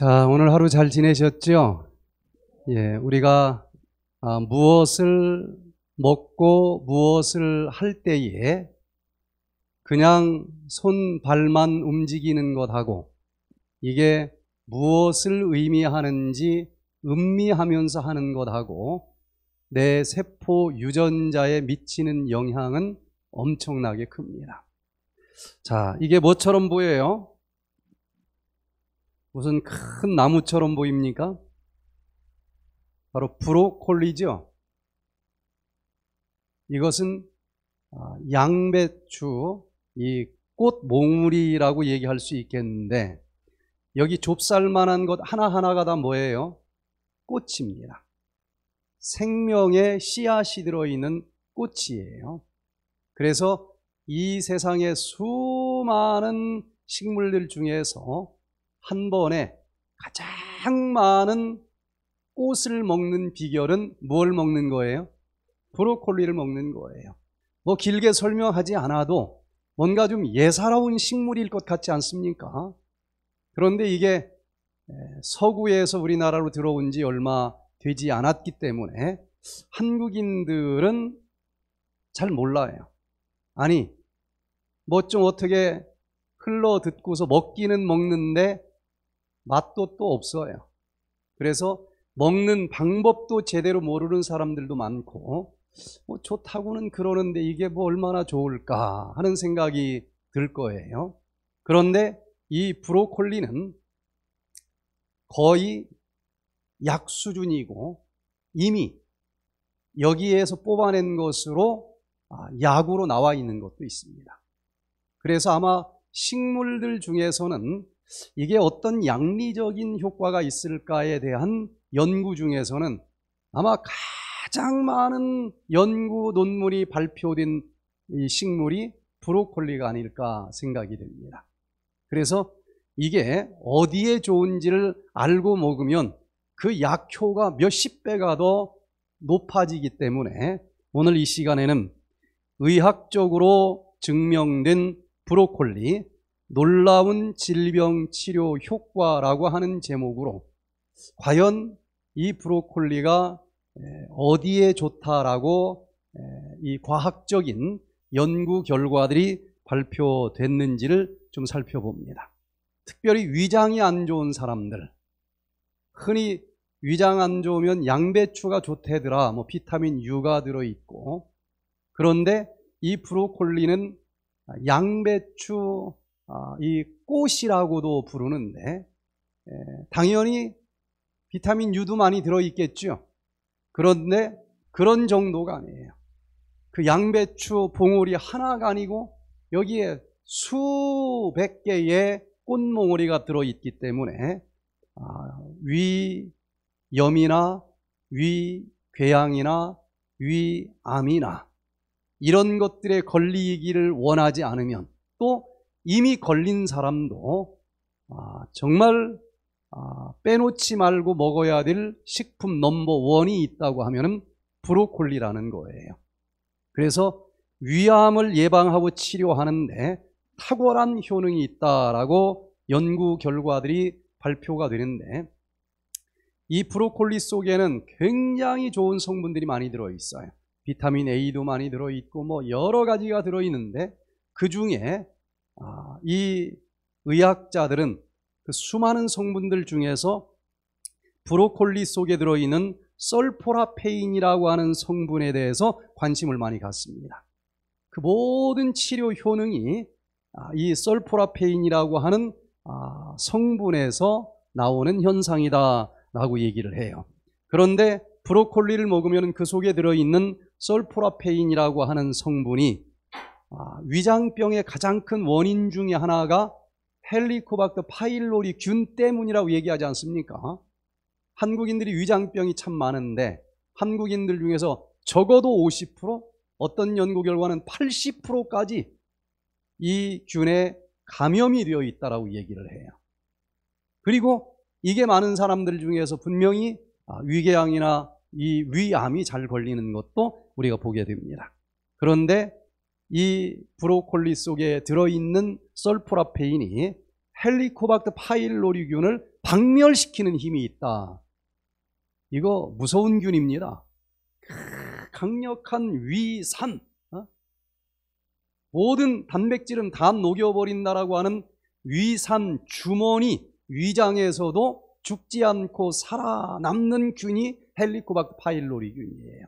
자, 오늘 하루 잘 지내셨죠? 예, 우리가 아, 무엇을 먹고 무엇을 할 때에 그냥 손, 발만 움직이는 것하고 이게 무엇을 의미하는지 음미하면서 하는 것하고 내 세포 유전자에 미치는 영향은 엄청나게 큽니다. 자, 이게 뭐처럼 보여요? 무슨 큰 나무처럼 보입니까? 바로 브로콜리죠. 이것은 아, 양배추, 이 꽃몽우리라고 얘기할 수 있겠는데 여기 좁쌀만한 것 하나하나가 다 뭐예요? 꽃입니다. 생명의 씨앗이 들어있는 꽃이에요. 그래서 이 세상의 수많은 식물들 중에서 한 번에 가장 많은 꽃을 먹는 비결은 뭘 먹는 거예요? 브로콜리를 먹는 거예요. 뭐 길게 설명하지 않아도 뭔가 좀 예사로운 식물일 것 같지 않습니까? 그런데 이게 서구에서 우리나라로 들어온 지 얼마 되지 않았기 때문에 한국인들은 잘 몰라요. 아니, 뭐 좀 어떻게 흘러 듣고서 먹기는 먹는데 맛도 또 없어요. 그래서 먹는 방법도 제대로 모르는 사람들도 많고, 뭐 좋다고는 그러는데 이게 뭐 얼마나 좋을까 하는 생각이 들 거예요. 그런데 이 브로콜리는 거의 약 수준이고 이미 여기에서 뽑아낸 것으로 아, 약으로 나와 있는 것도 있습니다. 그래서 아마 식물들 중에서는 이게 어떤 양리적인 효과가 있을까에 대한 연구 중에서는 아마 가장 많은 연구 논문이 발표된 이 식물이 브로콜리가 아닐까 생각이 됩니다. 그래서 이게 어디에 좋은지를 알고 먹으면 그 약효가 몇십 배가 더 높아지기 때문에 오늘 이 시간에는 의학적으로 증명된 브로콜리 놀라운 질병 치료 효과라고 하는 제목으로 과연 이 브로콜리가 어디에 좋다라고 이 과학적인 연구 결과들이 발표됐는지를 좀 살펴봅니다. 특별히 위장이 안 좋은 사람들, 흔히 위장 안 좋으면 양배추가 좋대더라, 뭐 비타민 U가 들어있고, 그런데 이 브로콜리는 양배추 아, 이 꽃이라고도 부르는데 당연히 비타민 U도 많이 들어있겠죠. 그런데 그런 정도가 아니에요. 그 양배추 봉오리 하나가 아니고 여기에 수백 개의 꽃몽오리가 들어있기 때문에 아, 위염이나 위궤양이나 위암이나 이런 것들에 걸리기를 원하지 않으면 또 이미 걸린 사람도 아, 정말 아, 빼놓지 말고 먹어야 될 식품 넘버 원이 있다고 하면 브로콜리라는 거예요. 그래서 위암을 예방하고 치료하는데 탁월한 효능이 있다라고 연구 결과들이 발표가 되는데 이 브로콜리 속에는 굉장히 좋은 성분들이 많이 들어 있어요. 비타민 A도 많이 들어 있고 뭐 여러 가지가 들어 있는데 그 중에 아, 이 의학자들은 그 수많은 성분들 중에서 브로콜리 속에 들어있는 썰포라페인이라고 하는 성분에 대해서 관심을 많이 갖습니다. 그 모든 치료 효능이 아, 이 썰포라페인이라고 하는 아, 성분에서 나오는 현상이다라고 얘기를 해요. 그런데 브로콜리를 먹으면 그 속에 들어있는 썰포라페인이라고 하는 성분이 아, 위장병의 가장 큰 원인 중의 하나가 헬리코박터 파일로리 균 때문이라고 얘기하지 않습니까? 한국인들이 위장병이 참 많은데 한국인들 중에서 적어도 50% 어떤 연구 결과는 80%까지 이 균에 감염이 되어 있다라고 얘기를 해요. 그리고 이게 많은 사람들 중에서 분명히 아, 위궤양이나 이 위암이 잘 걸리는 것도 우리가 보게 됩니다. 그런데 이 브로콜리 속에 들어있는 sulforaphane이 헬리코박터 파일로리균을 박멸시키는 힘이 있다. 이거 무서운 균입니다. 강력한 위산, 어? 모든 단백질은 다 녹여버린다라고 하는 위산 주머니 위장에서도 죽지 않고 살아남는 균이 헬리코박터 파일로리균이에요.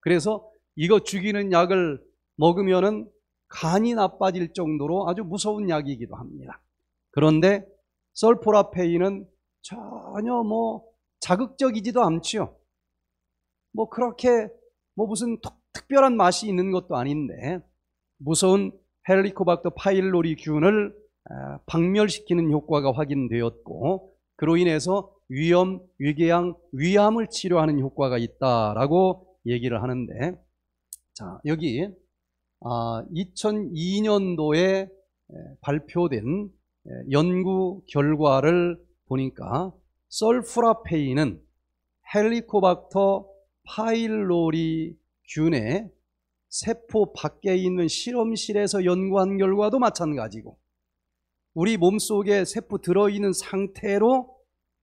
그래서 이거 죽이는 약을 먹으면은 간이 나빠질 정도로 아주 무서운 약이기도 합니다. 그런데 설포라페인은 전혀 뭐 자극적이지도 않지요. 뭐 그렇게 뭐 무슨 특별한 맛이 있는 것도 아닌데 무서운 헬리코박터 파일로리 균을 박멸시키는 효과가 확인되었고 그로 인해서 위염, 위궤양, 위암을 치료하는 효과가 있다라고 얘기를 하는데 자 여기 2002년도에 아, 발표된 연구 결과를 보니까 설프라페인은 헬리코박터 파일로리 균의 세포 밖에 있는 실험실에서 연구한 결과도 마찬가지고 우리 몸속에 세포 들어있는 상태로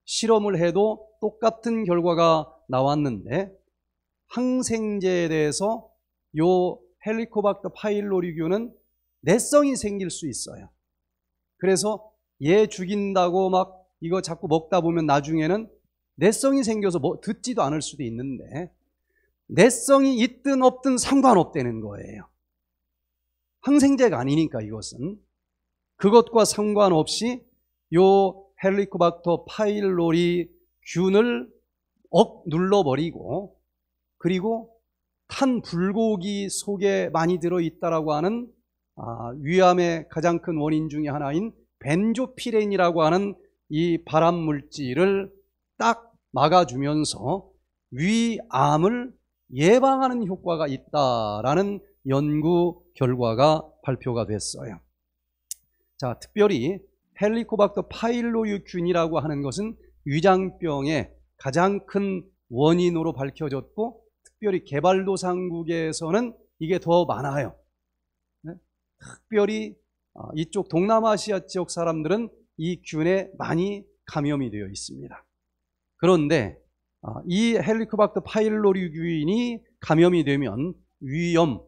실험을 해도 똑같은 결과가 나왔는데 항생제에 대해서 요 헬리코박터 파일로리균은 내성이 생길 수 있어요. 그래서 얘 죽인다고 막 이거 자꾸 먹다 보면 나중에는 내성이 생겨서 뭐 듣지도 않을 수도 있는데 내성이 있든 없든 상관없다는 거예요. 항생제가 아니니까 이것은 그것과 상관없이 요 헬리코박터 파일로리 균을 억 눌러버리고 그리고 탄 불고기 속에 많이 들어있다라고 하는 아, 위암의 가장 큰 원인 중의 하나인 벤조피렌이라고 하는 이 발암 물질을 딱 막아주면서 위암을 예방하는 효과가 있다라는 연구 결과가 발표가 됐어요. 자, 특별히 헬리코박터 파일로유균이라고 하는 것은 위장병의 가장 큰 원인으로 밝혀졌고 특별히 개발도상국에서는 이게 더 많아요. 네? 특별히 어, 이쪽 동남아시아 지역 사람들은 이 균에 많이 감염이 되어 있습니다. 그런데 어, 이 헬리코박터 파일로리균이 감염이 되면 위염,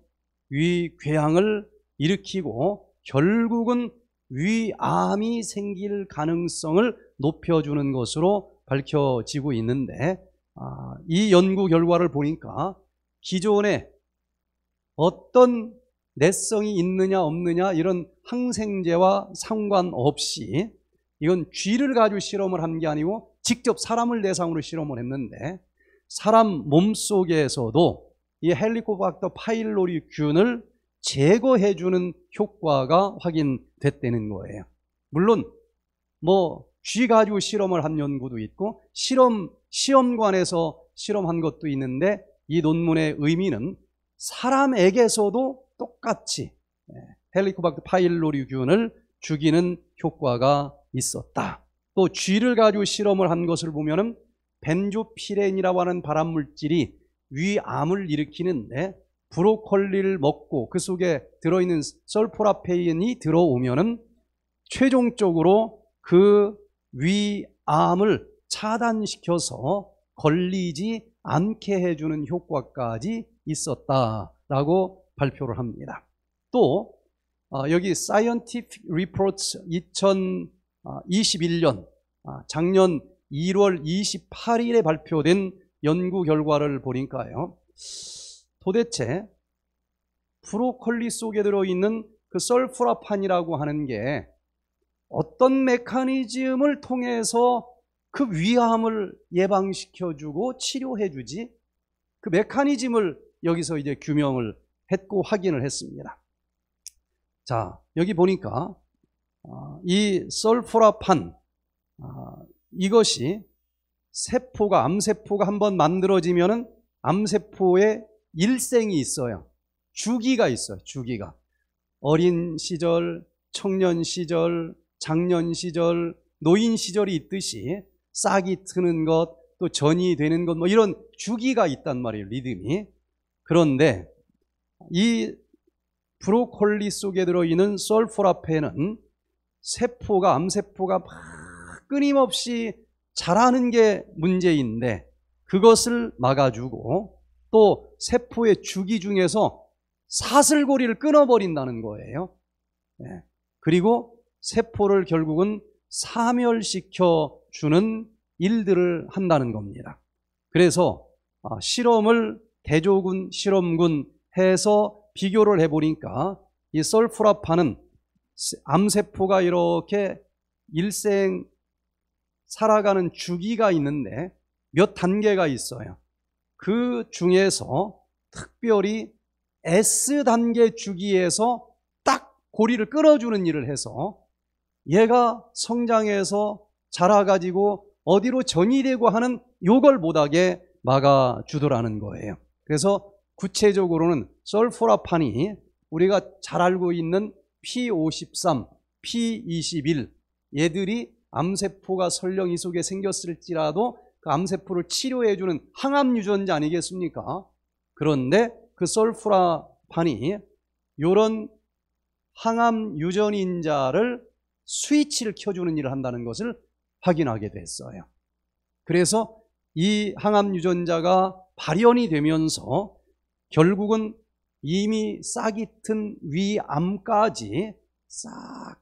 위궤양을 일으키고 결국은 위암이 생길 가능성을 높여주는 것으로 밝혀지고 있는데 아, 이 연구 결과를 보니까 기존에 어떤 내성이 있느냐 없느냐 이런 항생제와 상관없이 이건 쥐를 가지고 실험을 한 게 아니고 직접 사람을 대상으로 실험을 했는데 사람 몸속에서도 이 헬리코박터 파일로리 균을 제거해 주는 효과가 확인됐다는 거예요. 물론 뭐 쥐 가지고 실험을 한 연구도 있고 실험 시험관에서 실험한 것도 있는데 이 논문의 의미는 사람에게서도 똑같이 예, 헬리코박터 파일로리균을 죽이는 효과가 있었다. 또 쥐를 가지고 실험을 한 것을 보면은 벤조피렌이라고 하는 발암 물질이 위암을 일으키는데 브로콜리를 먹고 그 속에 들어있는 설포라페인이 들어오면은 최종적으로 그 위암을 차단시켜서 걸리지 않게 해주는 효과까지 있었다라고 발표를 합니다. 또 어, 여기 Scientific Reports 2021년 아, 작년 1월 28일에 발표된 연구 결과를 보니까요. 도대체 브로콜리 속에 들어있는 그 설프라판이라고 하는 게 어떤 메커니즘을 통해서 그 위암을 예방시켜주고 치료해주지 그 메커니즘을 여기서 이제 규명을 했고 확인을 했습니다. 자, 여기 보니까 아, 이 설프라판 아, 이것이 세포가 암세포가 한번 만들어지면은 암세포에 일생이 있어요. 주기가 있어요. 주기가 어린 시절, 청년 시절, 장년 시절, 노인 시절이 있듯이 싹이 트는 것, 또 전이 되는 것, 뭐 이런 주기가 있단 말이에요. 리듬이. 그런데 이 브로콜리 속에 들어있는 솔포라페는 세포가 암세포가 막 끊임없이 자라는 게 문제인데 그것을 막아주고 또 세포의 주기 중에서 사슬고리를 끊어버린다는 거예요. 네. 그리고 세포를 결국은 사멸시켜 주는 일들을 한다는 겁니다. 그래서 아, 실험을 대조군, 실험군 해서 비교를 해보니까 이 설프라파는 암세포가 이렇게 일생 살아가는 주기가 있는데 몇 단계가 있어요. 그 중에서 특별히 S단계 주기에서 딱 고리를 끊어주는 일을 해서 얘가 성장해서 자라가지고 어디로 전이 되고 하는 요걸 못하게 막아주더라는 거예요. 그래서 구체적으로는 설포라판이 우리가 잘 알고 있는 P53, P21 얘들이 암세포가 설령 이 속에 생겼을지라도 그 암세포를 치료해주는 항암 유전자 아니겠습니까? 그런데 그 설프라판이 이런 항암 유전인자를 스위치를 켜주는 일을 한다는 것을 확인하게 됐어요. 그래서 이 항암 유전자가 발현이 되면서 결국은 이미 싹이 튼 위암까지 싹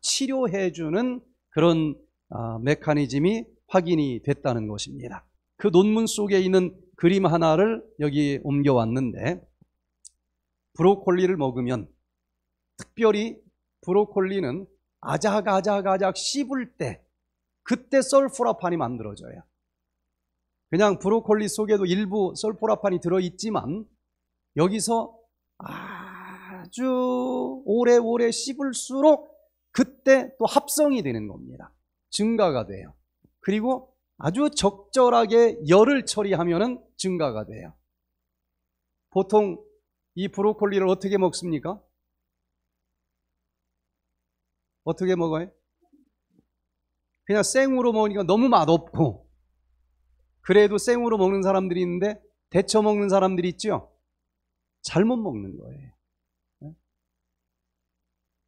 치료해주는 그런 아, 메커니즘이 확인이 됐다는 것입니다. 그 논문 속에 있는 그림 하나를 여기 옮겨왔는데 브로콜리를 먹으면 특별히 브로콜리는 아작아작아작 씹을 때 그때 설포라판이 만들어져요. 그냥 브로콜리 속에도 일부 설포라판이 들어있지만 여기서 아주 오래오래 씹을수록 그때 또 합성이 되는 겁니다. 증가가 돼요. 그리고 아주 적절하게 열을 처리하면 증가가 돼요. 보통 이 브로콜리를 어떻게 먹습니까? 어떻게 먹어요? 그냥 생으로 먹으니까 너무 맛없고 그래도 생으로 먹는 사람들이 있는데 데쳐 먹는 사람들이 있죠? 잘못 먹는 거예요.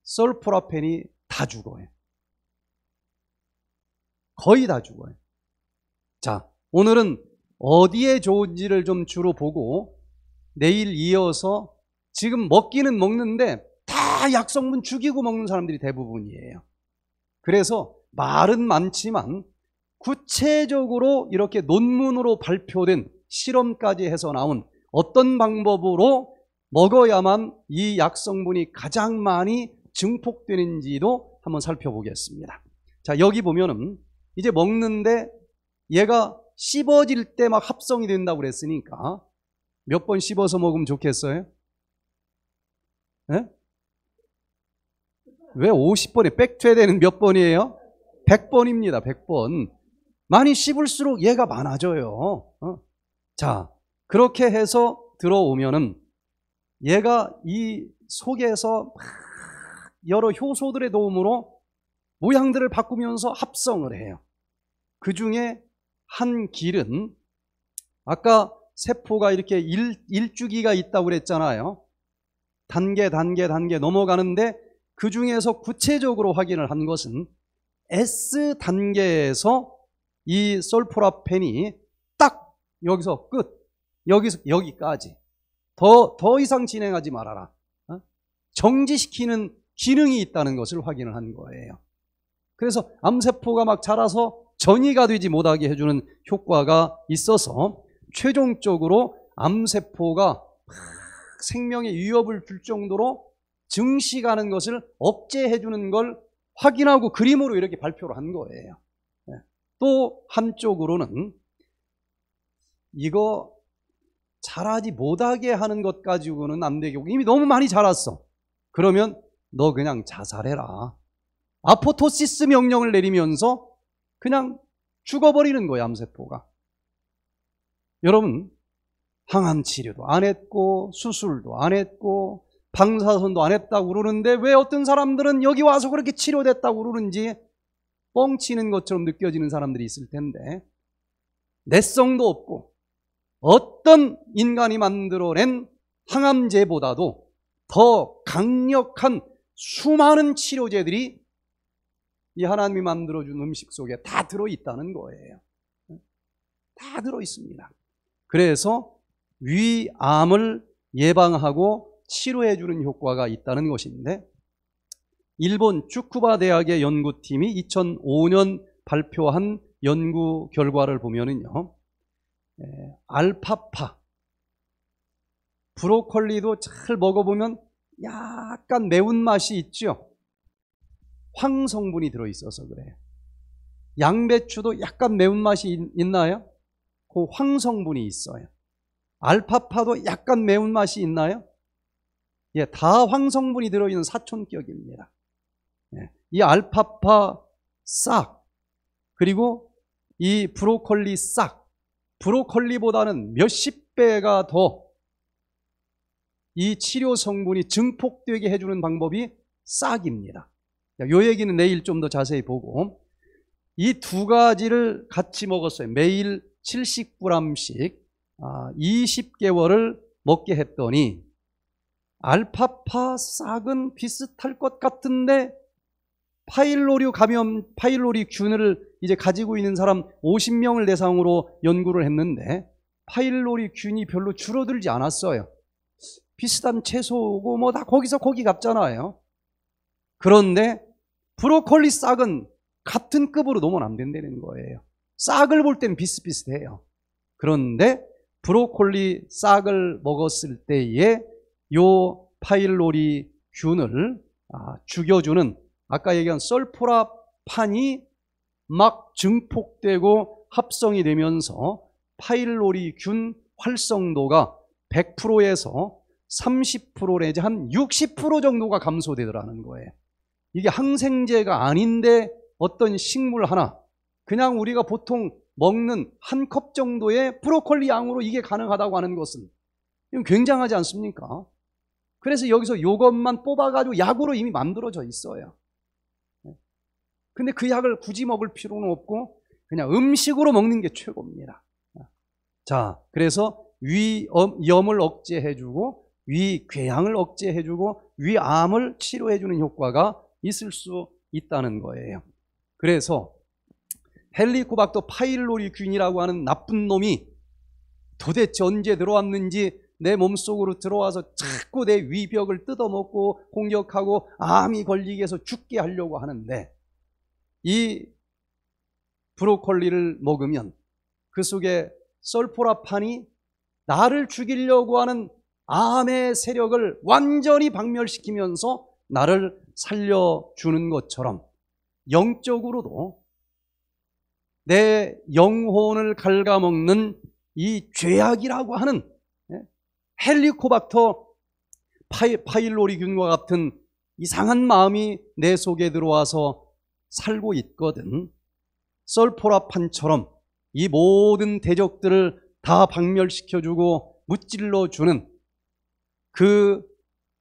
솔포라펜이 다 죽어요. 거의 다 죽어요. 자, 오늘은 어디에 좋은지를 좀 주로 보고 내일 이어서 지금 먹기는 먹는데 다 약성분 죽이고 먹는 사람들이 대부분이에요. 그래서 말은 많지만 구체적으로 이렇게 논문으로 발표된 실험까지 해서 나온 어떤 방법으로 먹어야만 이 약성분이 가장 많이 증폭되는지도 한번 살펴보겠습니다. 자, 여기 보면은 이제 먹는데 얘가 씹어질 때 막 합성이 된다고 그랬으니까 몇 번 씹어서 먹으면 좋겠어요? 네? 왜 50번에 백퇴되는 몇 번이에요? 100번입니다. 100번. 많이 씹을수록 얘가 많아져요. 어? 자, 그렇게 해서 들어오면은 얘가 이 속에서 여러 효소들의 도움으로 모양들을 바꾸면서 합성을 해요. 그 중에 한 길은 아까 세포가 이렇게 일, 일주기가 있다고 그랬잖아요. 단계, 단계, 단계 넘어가는데 그 중에서 구체적으로 확인을 한 것은 S 단계에서 이 솔포라펜이 딱 여기서 끝, 여기서 여기까지 더, 더 이상 진행하지 말아라. 어? 정지시키는 기능이 있다는 것을 확인을 한 거예요. 그래서 암세포가 막 자라서 전이가 되지 못하게 해주는 효과가 있어서 최종적으로 암세포가 생명에 위협을 줄 정도로 증식하는 것을 억제해주는 걸 확인하고 그림으로 이렇게 발표를 한 거예요. 네. 또 한쪽으로는 이거 자라지 못하게 하는 것 가지고는 안 되고 이미 너무 많이 자랐어. 그러면 너 그냥 자살해라. 아포토시스 명령을 내리면서 그냥 죽어버리는 거예요, 암세포가. 여러분, 항암 치료도 안 했고, 수술도 안 했고, 방사선도 안 했다고 그러는데 왜 어떤 사람들은 여기 와서 그렇게 치료됐다고 그러는지 뻥치는 것처럼 느껴지는 사람들이 있을 텐데, 내성도 없고, 어떤 인간이 만들어낸 항암제보다도 더 강력한 수많은 치료제들이 이 하나님이 만들어준 음식 속에 다 들어있다는 거예요. 다 들어있습니다. 그래서 위암을 예방하고 치료해 주는 효과가 있다는 것인데 일본 쭈쿠바 대학의 연구팀이 2005년 발표한 연구 결과를 보면은요, 알파파, 브로콜리도 잘 먹어보면 약간 매운맛이 있죠? 황 성분이 들어있어서 그래요. 양배추도 약간 매운맛이 있나요? 그 황 성분이 있어요. 알파파도 약간 매운맛이 있나요? 예, 다 황성분이 들어있는 사촌격입니다. 예, 이 알파파 싹, 그리고 이 브로콜리 싹, 브로콜리보다는 몇십 배가 더 이 치료 성분이 증폭되게 해주는 방법이 싹입니다. 요 얘기는 내일 좀 더 자세히 보고 이 두 가지를 같이 먹었어요. 매일 70g씩 20개월을 아, 먹게 했더니 알파파 싹은 비슷할 것 같은데 파일로리 감염, 파일로리 균을 이제 가지고 있는 사람 50명을 대상으로 연구를 했는데 파일로리 균이 별로 줄어들지 않았어요. 비슷한 채소고 뭐 다 거기서 거기 같잖아요. 그런데 브로콜리 싹은 같은 급으로 놓으면 안 된다는 거예요. 싹을 볼 때는 비슷비슷해요. 그런데 브로콜리 싹을 먹었을 때에 요 파일로리 균을 아, 죽여주는 아까 얘기한 썰포라판이 막 증폭되고 합성이 되면서 파일로리 균 활성도가 100%에서 30% 내지 한 60% 정도가 감소되더라는 거예요. 이게 항생제가 아닌데 어떤 식물 하나 그냥 우리가 보통 먹는 한 컵 정도의 브로콜리 양으로 이게 가능하다고 하는 것은 굉장하지 않습니까? 그래서 여기서 이것만 뽑아가지고 약으로 이미 만들어져 있어요. 근데 그 약을 굳이 먹을 필요는 없고 그냥 음식으로 먹는 게 최고입니다. 자, 그래서 위염을 억제해주고 위궤양을 억제해주고 위암을 치료해주는 효과가 있을 수 있다는 거예요. 그래서 헬리코박터 파일로리균이라고 하는 나쁜 놈이 도대체 언제 들어왔는지 내 몸속으로 들어와서 자꾸 내 위벽을 뜯어먹고 공격하고 암이 걸리게 해서 죽게 하려고 하는데 이 브로콜리를 먹으면 그 속에 설포라판이 나를 죽이려고 하는 암의 세력을 완전히 박멸시키면서 나를 살려주는 것처럼 영적으로도 내 영혼을 갉아먹는 이 죄악이라고 하는 예, 헬리코박터 파일로리균과 같은 이상한 마음이 내 속에 들어와서 살고 있거든. 썰포라판처럼 이 모든 대적들을 다 박멸시켜주고 무찔러주는 그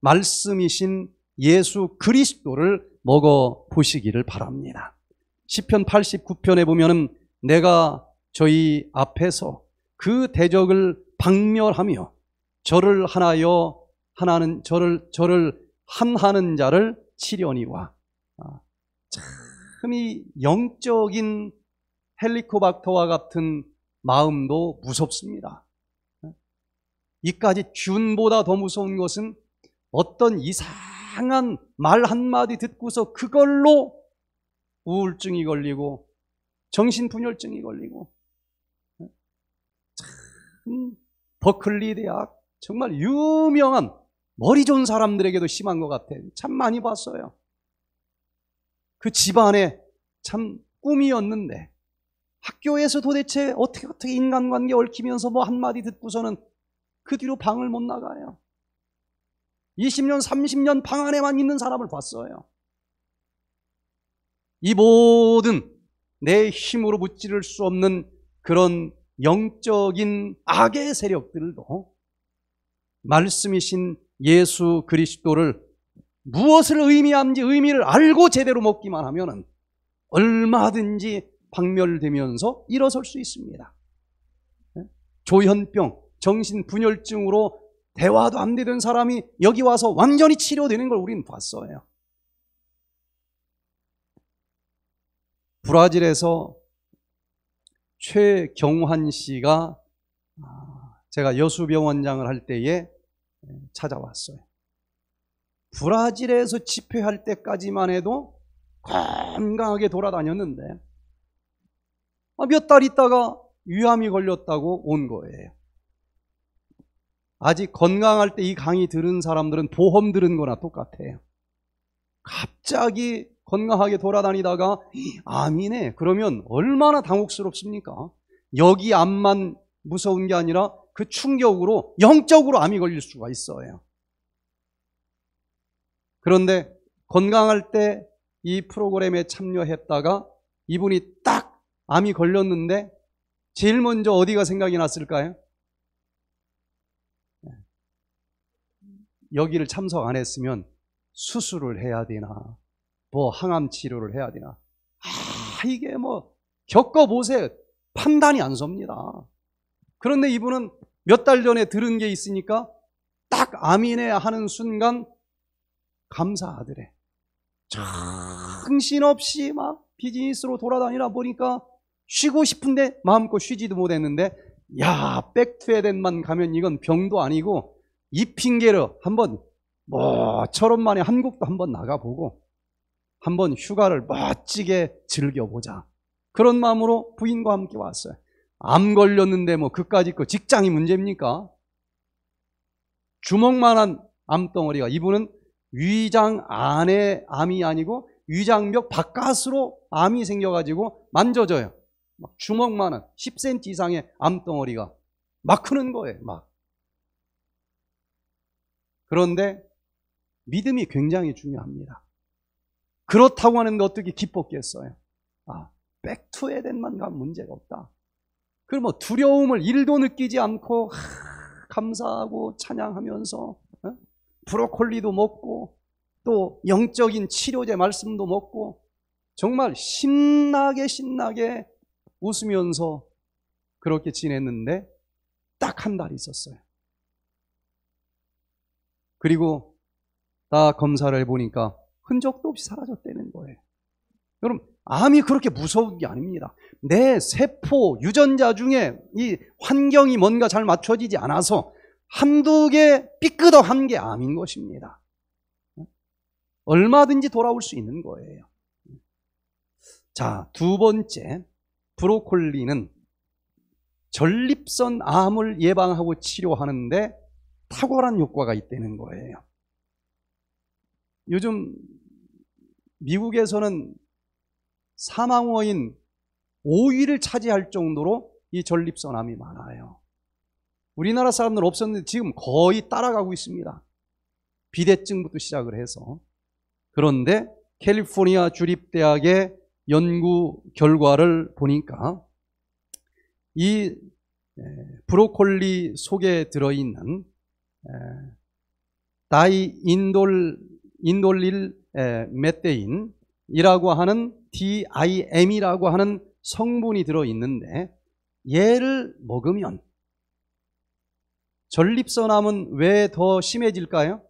말씀이신 예수 그리스도를 먹어 보시기를 바랍니다. 시편 89편에 보면은 내가 저희 앞에서 그 대적을 박멸하며 저를 하나여 하나는 저를 저를 한하는 자를 치려니와 아, 참이 영적인 헬리코박터와 같은 마음도 무섭습니다. 이까지 균보다 더 무서운 것은 어떤 이상한 말 한마디 듣고서 그걸로 우울증이 걸리고 정신분열증이 걸리고 참 버클리 대학 정말 유명한 머리 좋은 사람들에게도 심한 것 같아요. 참 많이 봤어요. 그 집안에 참 꿈이었는데 학교에서 도대체 어떻게 어떻게 인간관계 얽히면서 뭐 한마디 듣고서는 그 뒤로 방을 못 나가요. 20년, 30년 방 안에만 있는 사람을 봤어요. 이 모든 내 힘으로 무찌를 수 없는 그런 영적인 악의 세력들도 말씀이신 예수 그리스도를 무엇을 의미하는지 의미를 알고 제대로 먹기만 하면 얼마든지 박멸되면서 일어설 수 있습니다. 조현병, 정신분열증으로 대화도 안 되던 사람이 여기 와서 완전히 치료되는 걸 우리는 봤어요. 브라질에서 최경환 씨가 아, 제가 여수병원장을 할 때에 찾아왔어요. 브라질에서 집회할 때까지만 해도 건강하게 돌아다녔는데 아, 몇달 있다가 위암이 걸렸다고 온 거예요. 아직 건강할 때 이 강의 들은 사람들은 보험 들은 거나 똑같아요. 갑자기 건강하게 돌아다니다가 암이네. 그러면 얼마나 당혹스럽습니까? 여기 암만 무서운 게 아니라 그 충격으로 영적으로 암이 걸릴 수가 있어요. 그런데 건강할 때 이 프로그램에 참여했다가 이분이 딱 암이 걸렸는데 제일 먼저 어디가 생각이 났을까요? 여기를 참석 안 했으면 수술을 해야 되나, 뭐 항암 치료를 해야 되나. 아, 이게 뭐 겪어보세요. 판단이 안 섭니다. 그런데 이분은 몇 달 전에 들은 게 있으니까 딱 아미네 하는 순간 감사하더래. 정신없이 막 비즈니스로 돌아다니다 보니까 쉬고 싶은데 마음껏 쉬지도 못했는데 야 백투에덴만 가면 이건 병도 아니고 이 핑계로 한번 뭐처럼 만에 한국도 한번 나가보고 한번 휴가를 멋지게 즐겨보자. 그런 마음으로 부인과 함께 왔어요. 암 걸렸는데 뭐 그까짓 거 직장이 문제입니까? 주먹만한 암덩어리가 이분은 위장 안에 암이 아니고 위장벽 바깥으로 암이 생겨가지고 만져져요. 막 주먹만한 10cm 이상의 암덩어리가 막 크는 거예요. 막. 그런데 믿음이 굉장히 중요합니다. 그렇다고 하는데 어떻게 기뻤겠어요? 아, Back to Eden만 가면 문제가 없다. 그럼 뭐 두려움을 일도 느끼지 않고 하, 감사하고 찬양하면서 어? 브로콜리도 먹고 또 영적인 치료제 말씀도 먹고 정말 신나게 신나게 웃으면서 그렇게 지냈는데 딱 한 달 있었어요. 그리고 다 검사를 해보니까 흔적도 없이 사라졌다는 거예요. 여러분, 암이 그렇게 무서운 게 아닙니다. 내 세포, 유전자 중에 이 환경이 뭔가 잘 맞춰지지 않아서 한두 개 삐끄덕한 게 암인 것입니다. 얼마든지 돌아올 수 있는 거예요. 자, 두 번째, 브로콜리는 전립선 암을 예방하고 치료하는데 탁월한 효과가 있다는 거예요. 요즘 미국에서는 사망원인 5위를 차지할 정도로 이 전립선암이 많아요. 우리나라 사람들은 없었는데 지금 거의 따라가고 있습니다. 비대증부터 시작을 해서. 그런데 캘리포니아 주립대학의 연구 결과를 보니까 이 브로콜리 속에 들어있는 다이인돌 인돌릴 메테인 이라고 하는 DIM이라고 하는 성분이 들어 있는데 얘를 먹으면 전립선암은 왜 더 심해질까요?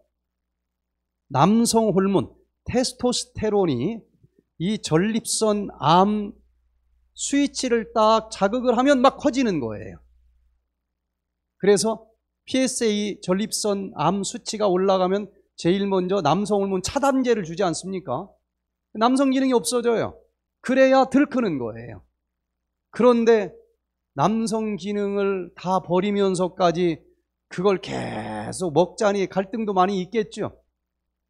남성 호르몬 테스토스테론이 이 전립선암 스위치를 딱 자극을 하면 막 커지는 거예요. 그래서 PSA 전립선 암 수치가 올라가면 제일 먼저 남성 호르몬 차단제를 주지 않습니까? 남성 기능이 없어져요. 그래야 들크는 거예요. 그런데 남성 기능을 다 버리면서까지 그걸 계속 먹자니 갈등도 많이 있겠죠.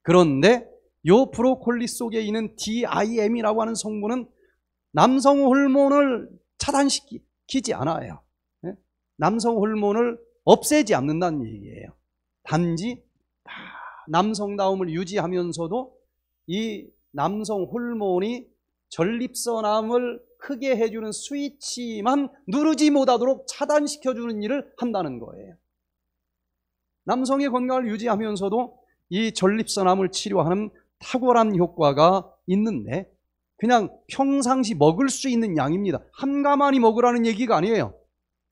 그런데 요 브로콜리 속에 있는 DIM이라고 하는 성분은 남성 호르몬을 차단시키지 않아요. 예? 남성 호르몬을 없애지 않는다는 얘기예요. 단지 남성다움을 유지하면서도 이 남성 호르몬이 전립선암을 크게 해주는 스위치만 누르지 못하도록 차단시켜주는 일을 한다는 거예요. 남성의 건강을 유지하면서도 이 전립선암을 치료하는 탁월한 효과가 있는데 그냥 평상시 먹을 수 있는 양입니다. 한 가마니 먹으라는 얘기가 아니에요.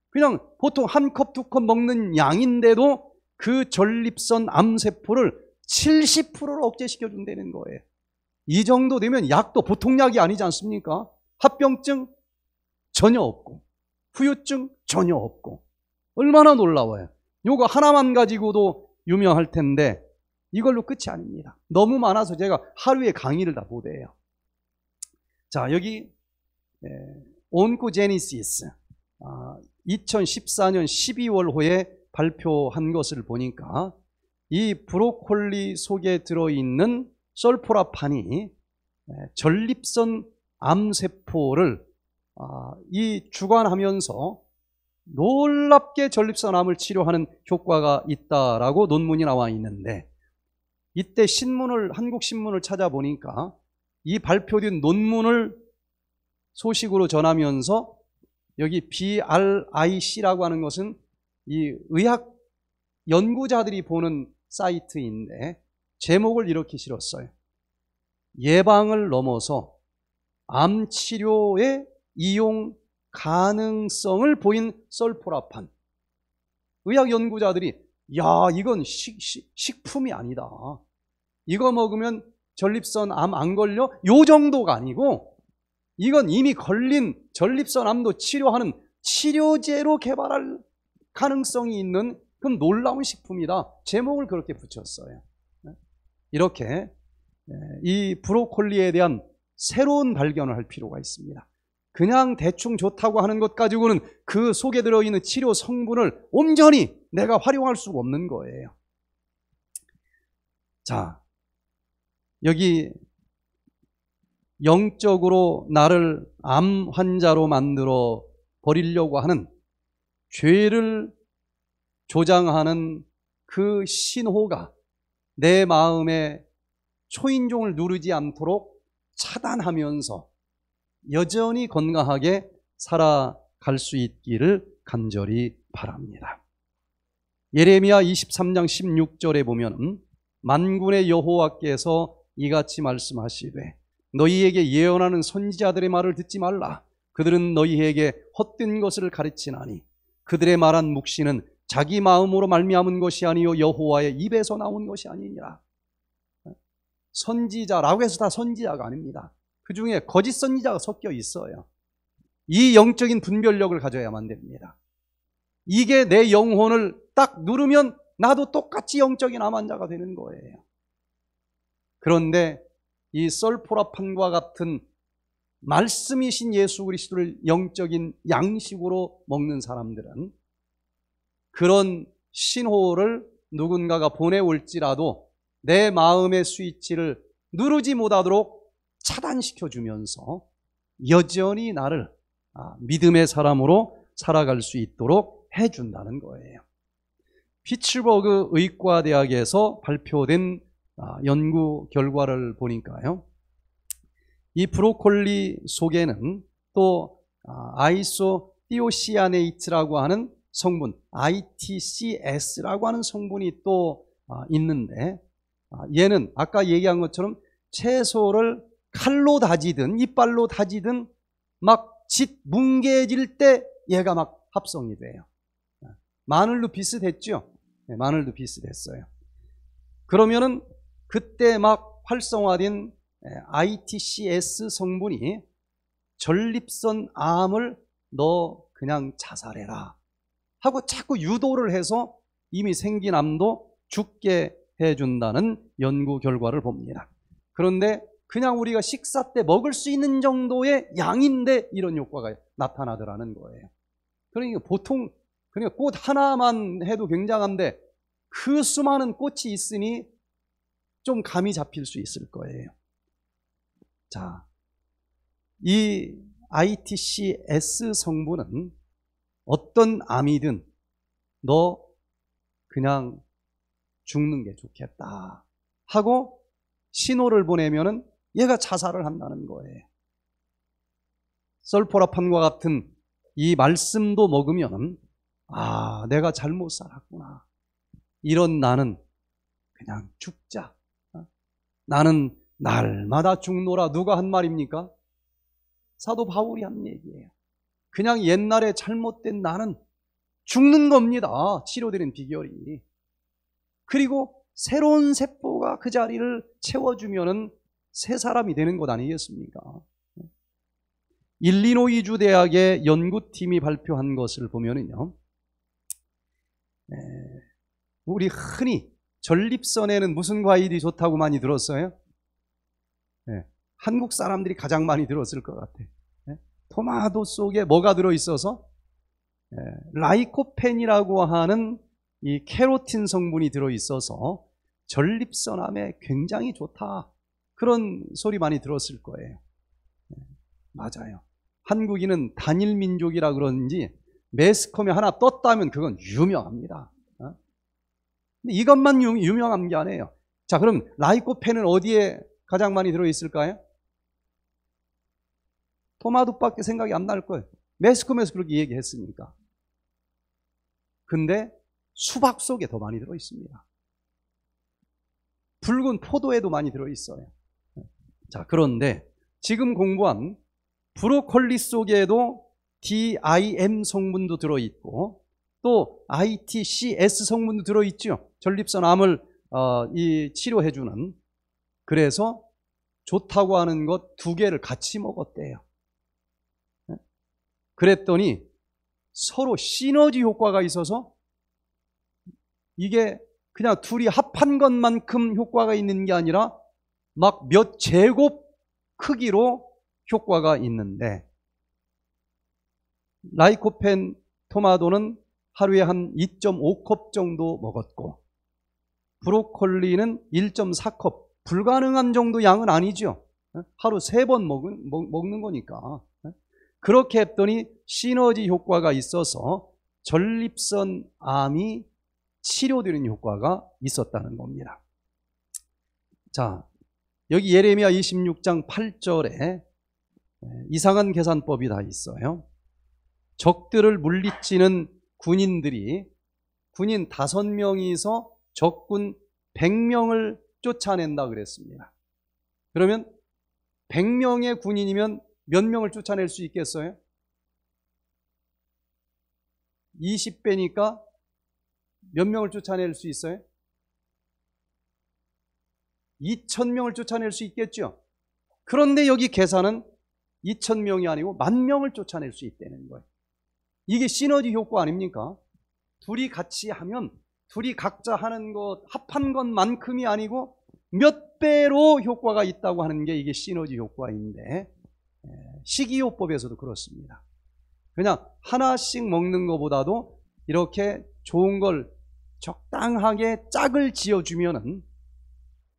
그냥 보통 한 컵, 두 컵 먹는 양인데도 그 전립선 암세포를 70%를 억제시켜 준다는 거예요. 이 정도 되면 약도 보통 약이 아니지 않습니까? 합병증 전혀 없고 후유증 전혀 없고 얼마나 놀라워요. 요거 하나만 가지고도 유명할 텐데 이걸로 끝이 아닙니다. 너무 많아서 제가 하루에 강의를 다 못해요. 자 여기 온코제니시스 2014년 12월 호에 발표한 것을 보니까 이 브로콜리 속에 들어있는 설포라판이 전립선 암세포를 아, 이 주관하면서 놀랍게 전립선암을 치료하는 효과가 있다라고 논문이 나와 있는데 이때 신문을 한국 신문을 찾아보니까 이 발표된 논문을 소식으로 전하면서 여기 BRIC라고 하는 것은 이 의학 연구자들이 보는 사이트인데 제목을 이렇게 실었어요. 예방을 넘어서 암 치료에 이용 가능성을 보인 썰포라판. 의학 연구자들이 야 이건 식, 식, 식 품이 아니다. 이거 먹으면 전립선 암 안 걸려? 요 정도가 아니고 이건 이미 걸린 전립선 암도 치료하는 치료제로 개발할 가능성이 있는 그럼 놀라운 식품이다. 제목을 그렇게 붙였어요. 이렇게 이 브로콜리에 대한 새로운 발견을 할 필요가 있습니다. 그냥 대충 좋다고 하는 것 가지고는 그 속에 들어있는 치료 성분을 온전히 내가 활용할 수가 없는 거예요. 자, 여기 영적으로 나를 암 환자로 만들어 버리려고 하는 죄를 조장하는 그 신호가 내 마음에 초인종을 누르지 않도록 차단하면서 여전히 건강하게 살아갈 수 있기를 간절히 바랍니다. 예레미야 23장 16절에 보면 만군의 여호와께서 이같이 말씀하시되 너희에게 예언하는 선지자들의 말을 듣지 말라. 그들은 너희에게 헛된 것을 가르치나니 그들의 말한 묵시는 자기 마음으로 말미암은 것이 아니요 여호와의 입에서 나온 것이 아니니라. 선지자라고 해서 다 선지자가 아닙니다. 그 중에 거짓 선지자가 섞여 있어요. 이 영적인 분별력을 가져야만 됩니다. 이게 내 영혼을 딱 누르면 나도 똑같이 영적인 암환자가 되는 거예요. 그런데 이 썰포라판과 같은 말씀이신 예수 그리스도를 영적인 양식으로 먹는 사람들은 그런 신호를 누군가가 보내올지라도 내 마음의 스위치를 누르지 못하도록 차단시켜 주면서 여전히 나를 아, 믿음의 사람으로 살아갈 수 있도록 해준다는 거예요. 피츠버그 의과대학에서 발표된 아, 연구 결과를 보니까요. 이 브로콜리 속에는 또 아, 아이소 티오시아네이트라고 하는 성분, ITCS라고 하는 성분이 또 있는데 얘는 아까 얘기한 것처럼 채소를 칼로 다지든 이빨로 다지든 막 짓 뭉개질 때 얘가 막 합성이 돼요. 마늘도 비슷했죠? 네, 마늘도 비슷했어요. 그러면은 그때 막 활성화된 ITCS 성분이 전립선 암을 너 그냥 자살해라 하고 자꾸 유도를 해서 이미 생긴 암도 죽게 해준다는 연구 결과를 봅니다. 그런데 그냥 우리가 식사 때 먹을 수 있는 정도의 양인데 이런 효과가 나타나더라는 거예요. 그러니까 보통 그러니까 꽃 하나만 해도 굉장한데 그 수많은 꽃이 있으니 좀 감이 잡힐 수 있을 거예요. 자, 이 ITCS 성분은 어떤 암이든 너 그냥 죽는 게 좋겠다 하고 신호를 보내면은 얘가 자살을 한다는 거예요. 썰포라판과 같은 이 말씀도 먹으면 아, 내가 잘못 살았구나. 이런 나는 그냥 죽자. 어? 나는 날마다 죽노라. 누가 한 말입니까? 사도 바울이 한 얘기예요. 그냥 옛날에 잘못된 나는 죽는 겁니다. 치료되는 비결이. 그리고 새로운 세포가 그 자리를 채워주면은 새 사람이 되는 것 아니겠습니까? 일리노이주 대학의 연구팀이 발표한 것을 보면은요. 에, 우리 흔히 전립선에는 무슨 과일이 좋다고 많이 들었어요? 네, 한국 사람들이 가장 많이 들었을 것 같아. 네, 토마토 속에 뭐가 들어있어서? 네, 라이코펜이라고 하는 이 캐로틴 성분이 들어있어서 전립선암에 굉장히 좋다. 그런 소리 많이 들었을 거예요. 네, 맞아요. 한국인은 단일 민족이라 그런지 매스컴에 하나 떴다면 그건 유명합니다. 어? 이것만 유, 명한 게 아니에요. 자, 그럼 라이코펜은 어디에 가장 많이 들어있을까요? 토마토밖에 생각이 안 날 거예요. 매스컴에서 그렇게 얘기했으니까. 근데 수박 속에 더 많이 들어 있습니다. 붉은 포도에도 많이 들어 있어요. 자, 그런데 지금 공부한 브로콜리 속에도 DIM 성분도 들어 있고 또 ITCS 성분도 들어 있죠. 전립선 암을 어, 이 치료해주는 그래서 좋다고 하는 것 두 개를 같이 먹었대요. 네? 그랬더니 서로 시너지 효과가 있어서 이게 그냥 둘이 합한 것만큼 효과가 있는 게 아니라 막 몇 제곱 크기로 효과가 있는데 라이코펜 토마토는 하루에 한 2.5컵 정도 먹었고 브로콜리는 1.4컵 불가능한 정도 양은 아니죠. 하루 세 번 먹은, 먹는 거니까. 그렇게 했더니 시너지 효과가 있어서 전립선 암이 치료되는 효과가 있었다는 겁니다. 자, 여기 예레미야 26장 8절에 이상한 계산법이 다 있어요. 적들을 물리치는 군인들이 군인 다섯 명이서 적군 100명을 쫓아낸다 그랬습니다. 그러면 100명의 군인이면 몇 명을 쫓아낼 수 있겠어요? 20배니까 몇 명을 쫓아낼 수 있어요? 2천명을 쫓아낼 수 있겠죠. 그런데 여기 계산은 2천명이 아니고 만 명을 쫓아낼 수 있다는 거예요. 이게 시너지 효과 아닙니까? 둘이 같이 하면 둘이 각자 하는 것 합한 것만큼이 아니고 몇 배로 효과가 있다고 하는 게 이게 시너지 효과인데 식이요법에서도 그렇습니다. 그냥 하나씩 먹는 것보다도 이렇게 좋은 걸 적당하게 짝을 지어주면은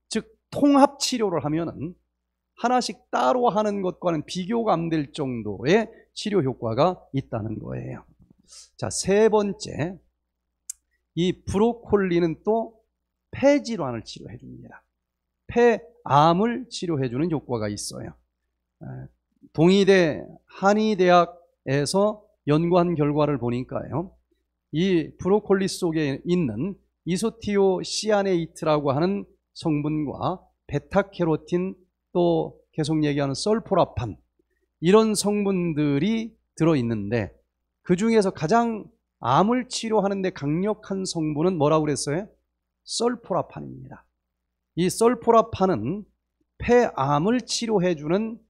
즉 통합 치료를 하면은 하나씩 따로 하는 것과는 비교가 안 될 정도의 치료 효과가 있다는 거예요. 자, 세 번째. 이 브로콜리는 또 폐질환을 치료해 줍니다. 폐암을 치료해 주는 효과가 있어요. 동의대 한의대학에서 연구한 결과를 보니까요. 이 브로콜리 속에 있는 이소티오 시아네이트라고 하는 성분과 베타캐로틴 또 계속 얘기하는 썰포라판 이런 성분들이 들어있는데 그 중에서 가장 암을 치료하는데 강력한 성분은 뭐라고 그랬어요? 썰포라판입니다. 이 썰포라판은 폐암을 치료해주는 아,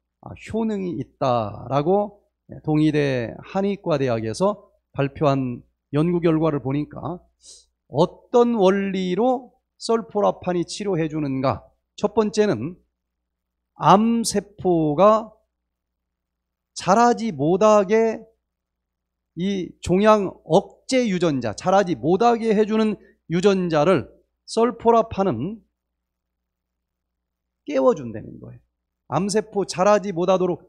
효능이 있다라고 동의대 한의과대학에서 발표한 연구 결과를 보니까 어떤 원리로 썰포라판이 치료해 주는가? 첫 번째는 암세포가 자라지 못하게 이 종양 억제 유전자, 자라지 못하게 해주는 유전자를 썰포라판은 깨워준다는 거예요. 암세포 자라지 못하도록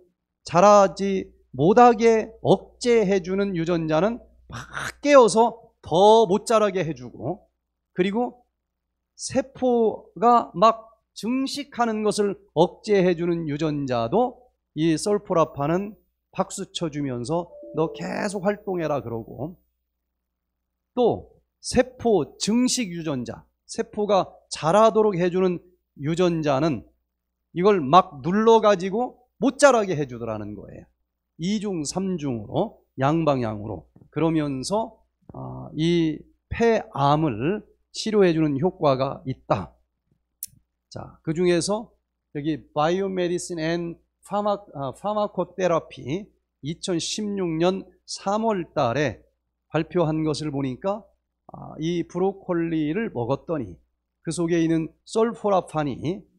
자라지 못하게 억제해주는 유전자는 막 깨어서 더 못 자라게 해주고 그리고 세포가 막 증식하는 것을 억제해주는 유전자도 이 설포라파는 박수 쳐주면서 너 계속 활동해라 그러고 또 세포 증식 유전자, 세포가 자라도록 해주는 유전자는 이걸 막 눌러가지고 못 자라게 해주더라는 거예요. 2중, 3중으로 양방향으로 그러면서 아, 이 폐암을 치료해주는 효과가 있다. 자, 그 중에서 여기 Biomedicine and 파마, 아, 파마코테라피 2016년 3월 달에 발표한 것을 보니까 아, 이 브로콜리를 먹었더니 그 속에 있는 솔포라판이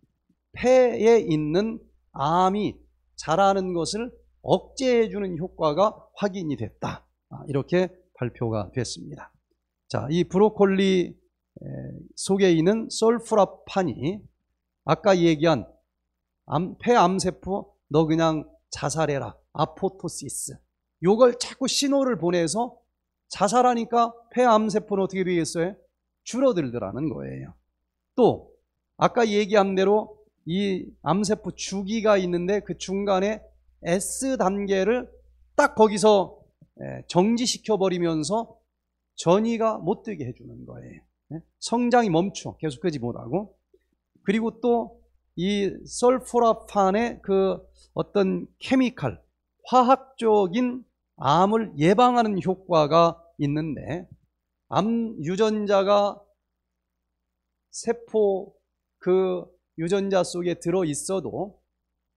폐에 있는 암이 자라는 것을 억제해 주는 효과가 확인이 됐다. 아, 이렇게 발표가 됐습니다. 자, 이 브로콜리 속에 있는 솔프라판이 아까 얘기한 암, 폐암세포 너 그냥 자살해라. 아포토시스. 요걸 자꾸 신호를 보내서 자살하니까 폐암세포는 어떻게 되겠어요? 줄어들더라는 거예요. 또 아까 얘기한 대로 이 암세포 주기가 있는데 그 중간에 S 단계를 딱 거기서 정지시켜 버리면서 전이가 못 되게 해주는 거예요. 성장이 멈춰. 계속하지 못하고. 그리고 또 이 설포라판의 그 어떤 케미칼 화학적인 암을 예방하는 효과가 있는데 암 유전자가 세포 그 유전자 속에 들어 있어도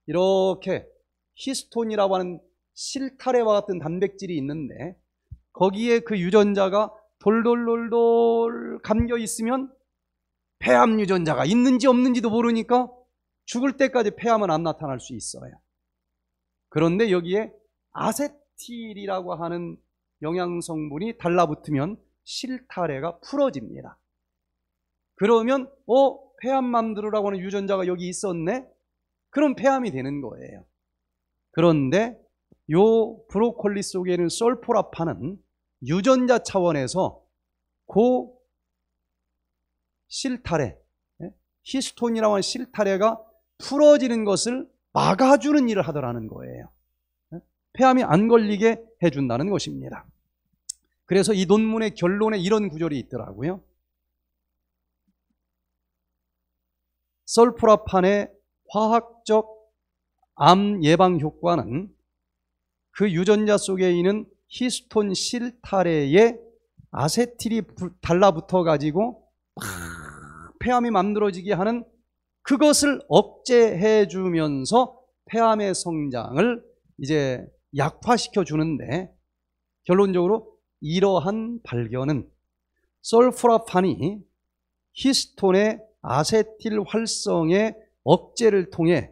이렇게 히스톤이라고 하는 실타래와 같은 단백질이 있는데 거기에 그 유전자가 돌돌돌돌 감겨 있으면 폐암 유전자가 있는지 없는지도 모르니까 죽을 때까지 폐암은 안 나타날 수 있어요. 그런데 여기에 아세틸이라고 하는 영양 성분이 달라붙으면 실타래가 풀어집니다. 그러면 어 폐암 만들으라고 하는 유전자가 여기 있었네. 그럼 폐암이 되는 거예요. 그런데 요 브로콜리 속에는 솔포라파는 유전자 차원에서 고 실타래, 예? 히스톤이라고 하는 실타래가 풀어지는 것을 막아주는 일을 하더라는 거예요. 예? 폐암이 안 걸리게 해준다는 것입니다. 그래서 이 논문의 결론에 이런 구절이 있더라고요. 설프라판의 화학적 암 예방 효과는 그 유전자 속에 있는 히스톤 실타래에 아세틸이 달라붙어 가지고 폐암이 만들어지게 하는 그것을 억제해 주면서 폐암의 성장을 이제 약화시켜 주는데 결론적으로 이러한 발견은 솔프라판이 히스톤의 아세틸 활성의 억제를 통해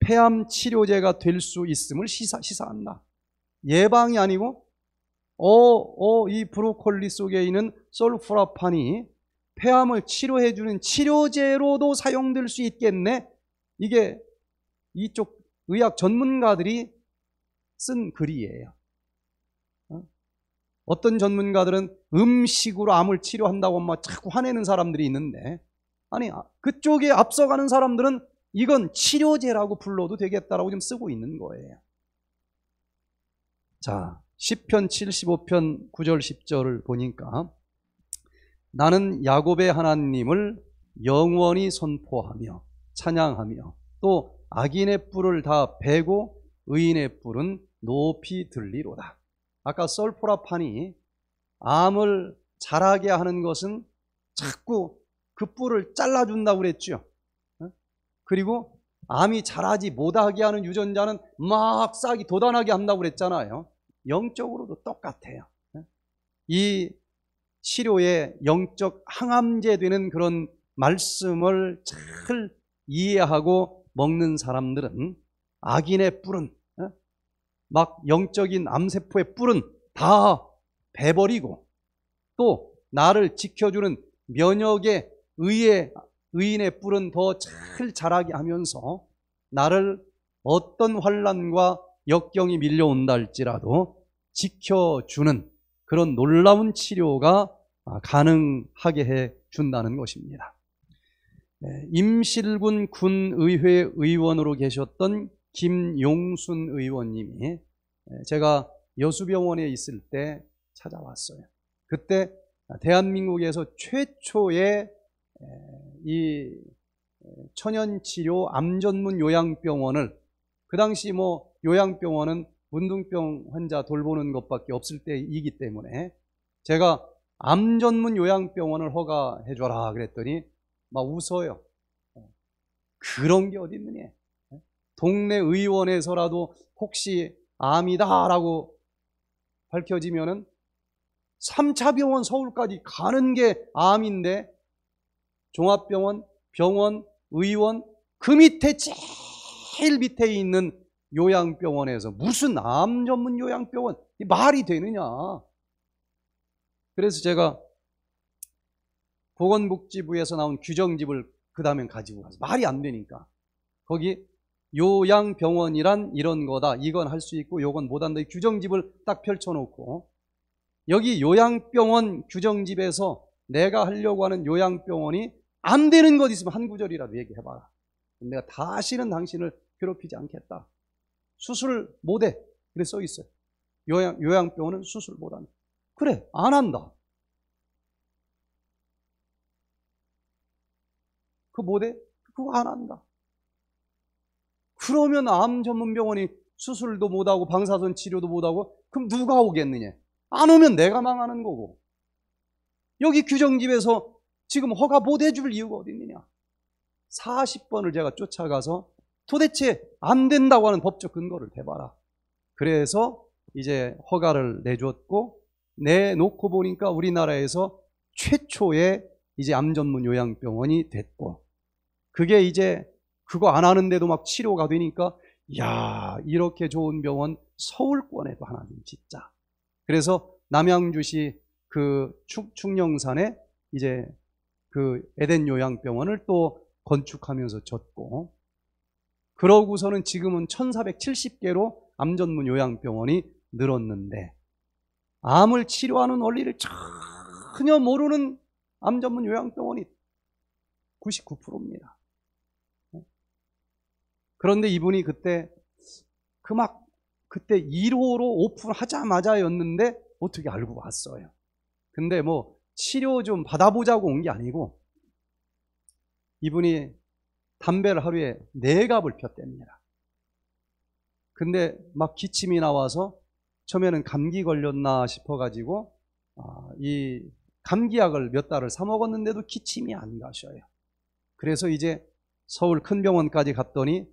폐암 치료제가 될 수 있음을 시사, 시사한다. 예방이 아니고 어, 어, 이 브로콜리 속에 있는 솔프라판이 폐암을 치료해주는 치료제로도 사용될 수 있겠네? 이게 이쪽 의학 전문가들이 쓴 글이에요. 어? 어떤 전문가들은 음식으로 암을 치료한다고 막 자꾸 화내는 사람들이 있는데, 아니, 그쪽에 앞서가는 사람들은 이건 치료제라고 불러도 되겠다라고 좀 쓰고 있는 거예요. 자, 10편 75편 9절 10절을 보니까 나는 야곱의 하나님을 영원히 선포하며 찬양하며 또 악인의 뿔을 다 베고 의인의 뿔은 높이 들리로다. 아까 썰포라판이 암을 자라게 하는 것은 자꾸 그 뿔을 잘라준다고 그랬죠. 그리고 암이 자라지 못하게 하는 유전자는 막 싹이 돋아나게 한다고 그랬잖아요. 영적으로도 똑같아요. 이 치료의 영적 항암제 되는 그런 말씀을 잘 이해하고 먹는 사람들은 악인의 뿔은 막 영적인 암세포의 뿔은 다 베버리고 또 나를 지켜주는 면역의 의의 의인의 뿔은 더 잘 자라게 하면서 나를 어떤 환란과 역경이 밀려온다 할지라도 지켜주는 그런 놀라운 치료가 가능하게 해 준다는 것입니다. 네, 임실군 군의회 의원으로 계셨던 김용순 의원님이 네, 제가 여수병원에 있을 때 찾아왔어요. 그때 대한민국에서 최초의 이 천연치료 암전문 요양병원을 그 당시 뭐 요양병원은 문둥병 환자 돌보는 것밖에 없을 때이기 때문에 제가 암 전문 요양병원을 허가해 줘라 그랬더니 막 웃어요. 그런 게 어디 있느냐. 동네 의원에서라도 혹시 암이다라고 밝혀지면은 3차 병원 서울까지 가는 게 암인데 종합병원, 병원, 의원 그 밑에 제일 밑에 있는 요양병원에서 무슨 암 전문 요양병원 말이 되느냐? 그래서 제가 보건복지부에서 나온 규정집을 그 다음엔 가지고 가서 말이 안 되니까 거기 요양병원이란 이런 거다. 이건 할 수 있고 요건 못한다. 규정집을 딱 펼쳐놓고 여기 요양병원 규정집에서 내가 하려고 하는 요양병원이 안 되는 것 있으면 한 구절이라도 얘기해봐라. 내가 다시는 당신을 괴롭히지 않겠다. 수술 못해. 그래 써 있어요. 요양, 요양병원은 수술 못한다. 그래, 안 한다. 그 못해? 그거 안 한다. 그러면 암 전문 병원이 수술도 못하고 방사선 치료도 못하고 그럼 누가 오겠느냐? 안 오면 내가 망하는 거고. 여기 규정집에서 지금 허가 못 해줄 이유가 어디 있느냐? 40번을 제가 쫓아가서 도대체 안 된다고 하는 법적 근거를 대봐라. 그래서 이제 허가를 내줬고 내놓고 보니까 우리나라에서 최초의 이제 암 전문 요양병원이 됐고 그게 이제 그거 안 하는데도 막 치료가 되니까 야 이렇게 좋은 병원 서울권에도 하나 좀 짓자. 그래서 남양주시 그 축, 충령산에 이제 그 에덴 요양병원을 또 건축하면서 졌고 그러고서는 지금은 1470개로 암 전문 요양병원이 늘었는데 암을 치료하는 원리를 전혀 모르는 암 전문 요양병원이 99%입니다. 그런데 이분이 그때 그 막 그때 1호로 오픈하자마자였는데 어떻게 알고 왔어요. 근데 뭐 치료 좀 받아보자고 온 게 아니고 이분이 담배를 하루에 네 갑을 폈답니다. 근데 막 기침이 나와서 처음에는 감기 걸렸나 싶어가지고 아, 이 감기약을 몇 달을 사 먹었는데도 기침이 안 가셔요. 그래서 이제 서울 큰 병원까지 갔더니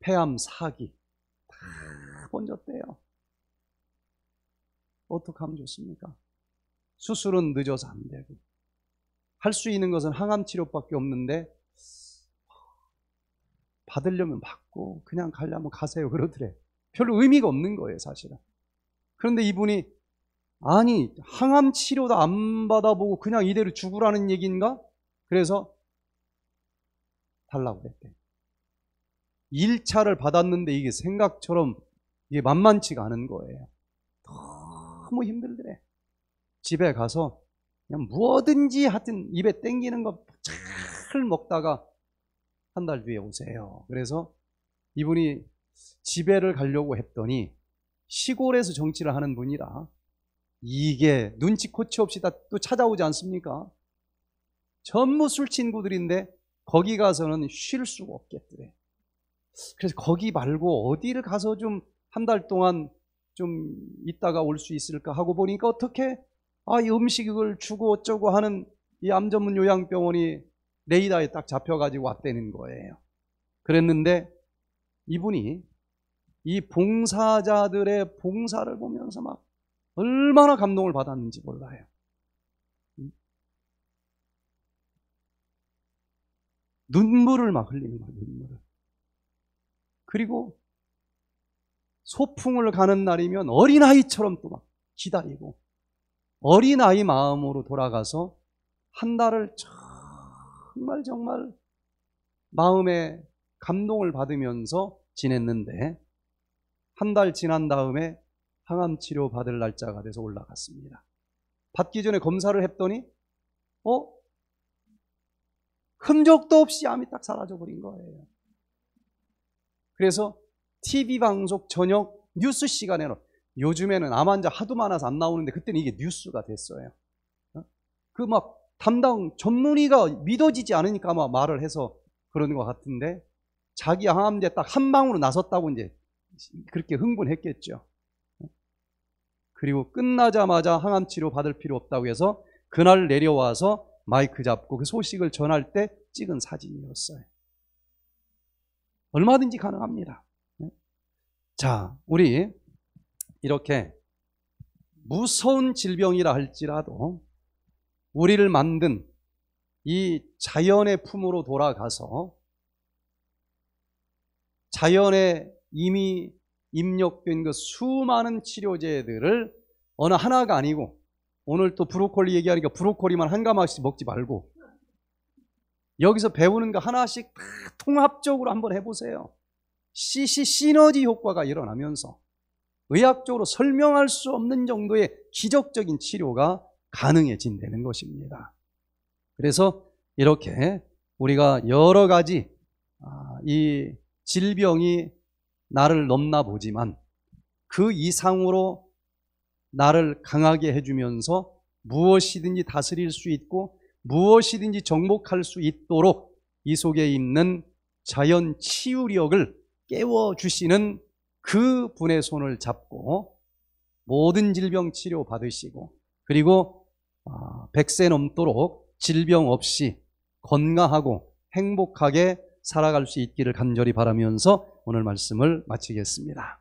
폐암 4기 다 번졌대요. 어떻게 하면 좋습니까? 수술은 늦어서 안 되고 할 수 있는 것은 항암 치료밖에 없는데 받으려면 받고 그냥 가려면 가세요 그러더래. 별로 의미가 없는 거예요 사실은. 그런데 이분이 아니 항암 치료도 안 받아보고 그냥 이대로 죽으라는 얘기인가? 그래서 달라고 그랬대. 1차를 받았는데 이게 생각처럼 이게 만만치가 않은 거예요. 너무 힘들더래. 집에 가서 그냥 뭐든지 하여튼 입에 땡기는 거 잘 먹다가 한 달 뒤에 오세요. 그래서 이분이 집에를 가려고 했더니 시골에서 정치를 하는 분이라 이게 눈치코치 없이 다 또 찾아오지 않습니까? 전부 술 친구들인데 거기 가서는 쉴 수가 없겠더래. 그래서 거기 말고 어디를 가서 좀 한 달 동안 좀 있다가 올 수 있을까 하고 보니까 어떻게 아, 이 음식을 주고 어쩌고 하는 이 암 전문 요양병원이 레이더에 딱 잡혀가지고 왔다는 거예요. 그랬는데 이분이 이 봉사자들의 봉사를 보면서 막 얼마나 감동을 받았는지 몰라요. 눈물을 막 흘리는 거예요, 눈물을. 그리고 소풍을 가는 날이면 어린아이처럼 또 막 기다리고 어린아이 마음으로 돌아가서 한 달을 정말 정말 마음에 감동을 받으면서 지냈는데 한 달 지난 다음에 항암 치료 받을 날짜가 돼서 올라갔습니다. 받기 전에 검사를 했더니 어? 흔적도 없이 암이 딱 사라져 버린 거예요. 그래서 TV 방송 저녁 뉴스 시간에는 요즘에는 암 환자 하도 많아서 안 나오는데 그때는 이게 뉴스가 됐어요. 어? 그막 담당 전문의가 믿어지지 않으니까 아마 말을 해서 그러는 것 같은데 자기 항암제 딱 한 방으로 나섰다고 이제 그렇게 흥분했겠죠. 그리고 끝나자마자 항암 치료 받을 필요 없다고 해서 그날 내려와서 마이크 잡고 그 소식을 전할 때 찍은 사진이었어요. 얼마든지 가능합니다. 자, 우리 이렇게 무서운 질병이라 할지라도 우리를 만든 이 자연의 품으로 돌아가서 자연에 이미 입력된 그 수많은 치료제들을 어느 하나가 아니고 오늘 또 브로콜리 얘기하니까 브로콜리만 한 가마씩 먹지 말고 여기서 배우는 거 하나씩 다 통합적으로 한번 해보세요. CC 시너지 효과가 일어나면서 의학적으로 설명할 수 없는 정도의 기적적인 치료가 가능해진다는 것입니다. 그래서 이렇게 우리가 여러 가지 아, 이 질병이 나를 넘나 보지만 그 이상으로 나를 강하게 해주면서 무엇이든지 다스릴 수 있고 무엇이든지 정복할 수 있도록 이 속에 있는 자연 치유력을 깨워주시는 그 분의 손을 잡고 모든 질병 치료 받으시고 그리고 100세 넘도록 질병 없이 건강하고 행복하게 살아갈 수 있기를 간절히 바라면서 오늘 말씀을 마치겠습니다.